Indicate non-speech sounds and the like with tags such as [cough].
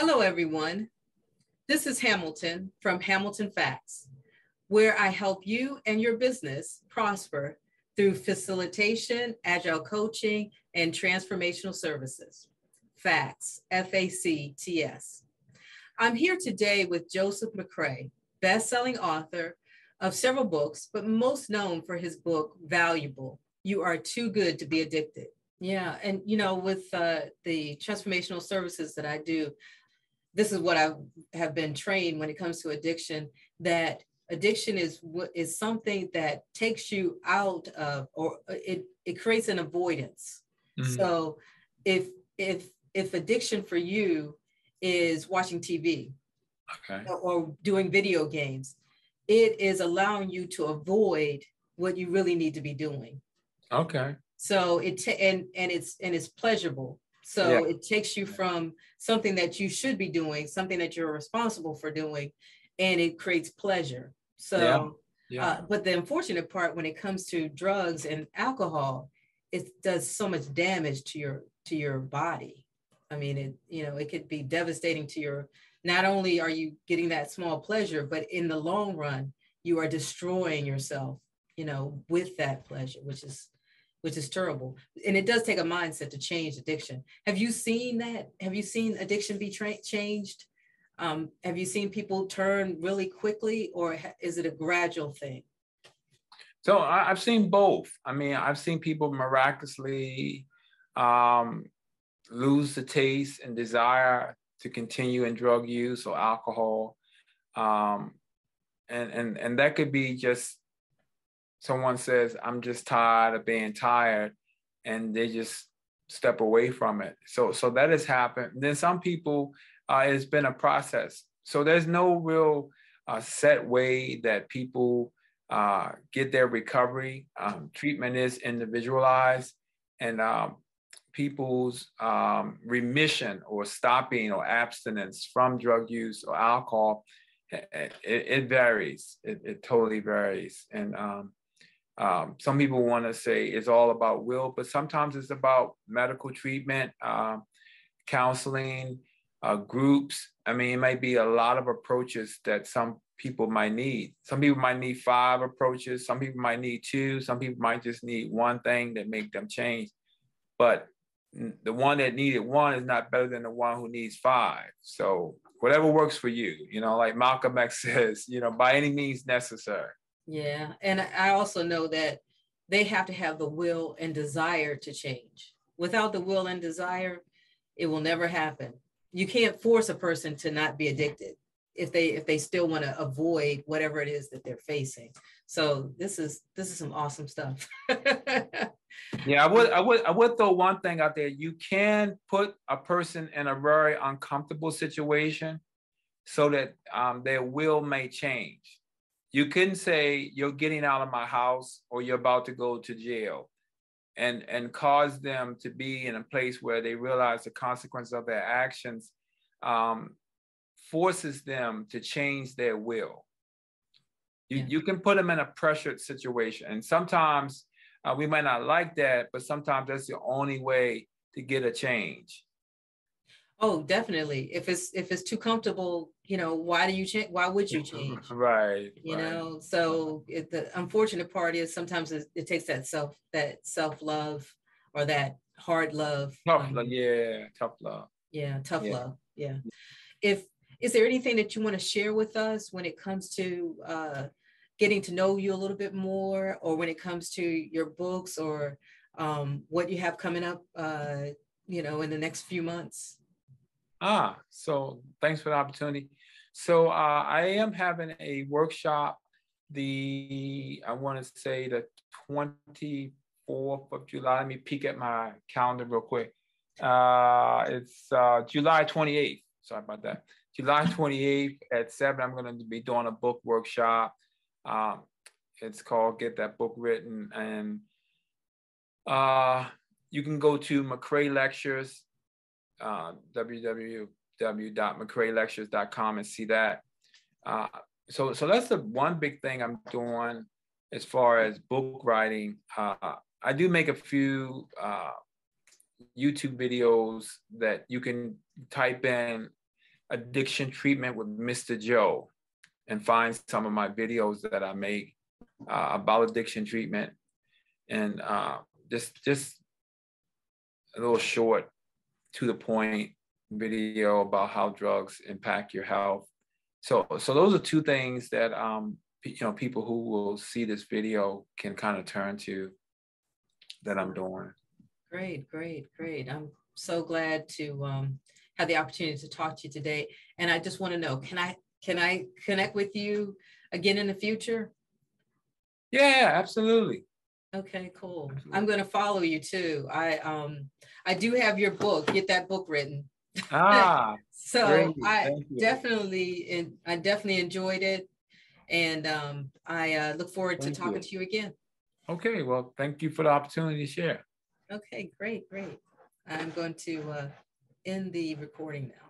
Hello, everyone. This is Hamilton from Hamilton Facts, where I help you and your business prosper through facilitation, agile coaching, and transformational services. Facts, F A C T S. I'm here today with Joseph McCray, best-selling author of several books, but most known for his book, Valuable, You Are Too Good to Be Addicted. Yeah, and you know, with uh, the transformational services that I do, this is what I have been trained when it comes to addiction that addiction is what is something that takes you out of or it it creates an avoidance. Mm-hmm. So if if if addiction for you is watching TV okay. or doing video games, it is allowing you to avoid what you really need to be doing. Okay. So it t- and and it's and it's pleasurable. So yeah. it takes you from something that you should be doing, something that you're responsible for doing, and it creates pleasure. So, yeah. Yeah. Uh, but the unfortunate part when it comes to drugs and alcohol, it does so much damage to your to your body. I mean, it you know it could be devastating to your. Not only are you getting that small pleasure, but in the long run, you are destroying yourself. You know, with that pleasure, which is which is terrible. And it does take a mindset to change addiction. Have you seen that? Have you seen addiction be tra- changed? Um, have you seen people turn really quickly, or ha- is it a gradual thing? So I, have seen both. I mean, I've seen people miraculously um, lose the taste and desire to continue in drug use or alcohol, um, and and and that could be just someone says, I'm just tired of being tired, and they just step away from it. So, so that has happened. Then some people, uh, it's been a process. So there's no real uh, set way that people uh, get their recovery. Um, treatment is individualized, and um, people's um, remission or stopping or abstinence from drug use or alcohol, it, it varies. It, it, totally varies, and um, um, some people want to say it's all about will, but sometimes it's about medical treatment, uh, counseling, uh, groups. I mean, it might be a lot of approaches that some people might need. Some people might need five approaches. Some people might need two. Some people might just need one thing that make them change. But the one that needed one is not better than the one who needs five. So whatever works for you, you know, like Malcolm X [laughs] says, you know, by any means necessary. Yeah. And I also know that they have to have the will and desire to change. Without the will and desire, it will never happen. You can't force a person to not be addicted if they if they still want to avoid whatever it is that they're facing. So this is this is some awesome stuff. [laughs] yeah, I would I would I would throw one thing out there. You can put a person in a very uncomfortable situation so that um, their will may change you couldn't say you're getting out of my house or you're about to go to jail and and cause them to be in a place where they realize the consequence of their actions um, forces them to change their will. You, yeah. you can put them in a pressured situation. And sometimes uh, we might not like that but sometimes that's the only way to get a change Oh, definitely. If it's if it's too comfortable, you know, why do you change? Why would you [laughs] change? Right. You right. know, so it, the unfortunate part is sometimes it, it takes that self that self love or that hard love. Tough love, um, yeah, tough love. Yeah, tough yeah. love. Yeah. If is there anything that you want to share with us when it comes to uh, getting to know you a little bit more, or when it comes to your books or um, what you have coming up, uh, you know, in the next few months? Ah, so thanks for the opportunity. So uh, I am having a workshop the, I want to say the 24th of July. Let me peek at my calendar real quick. Uh, it's uh, July 28th. Sorry about that. July 28th at 7, I'm going to be doing a book workshop. Um, it's called Get That Book Written. And uh, you can go to McCray Lectures uh, www.mccraylectures.com and see that. Uh, so, so that's the one big thing I'm doing as far as book writing. Uh, I do make a few uh, YouTube videos that you can type in addiction treatment with Mr. Joe and find some of my videos that I make uh, about addiction treatment and uh, just just a little short to the point video about how drugs impact your health. So so those are two things that um, you know people who will see this video can kind of turn to that I'm doing. Great, great, great. I'm so glad to um, have the opportunity to talk to you today. And I just want to know, can I can I connect with you again in the future? Yeah, absolutely. Okay, cool. Absolutely. I'm going to follow you too. I um I do have your book. Get that book written. Ah. [laughs] so I definitely and I definitely enjoyed it, and um I uh, look forward thank to talking you. to you again. Okay, well, thank you for the opportunity to share. Okay, great, great. I'm going to uh, end the recording now.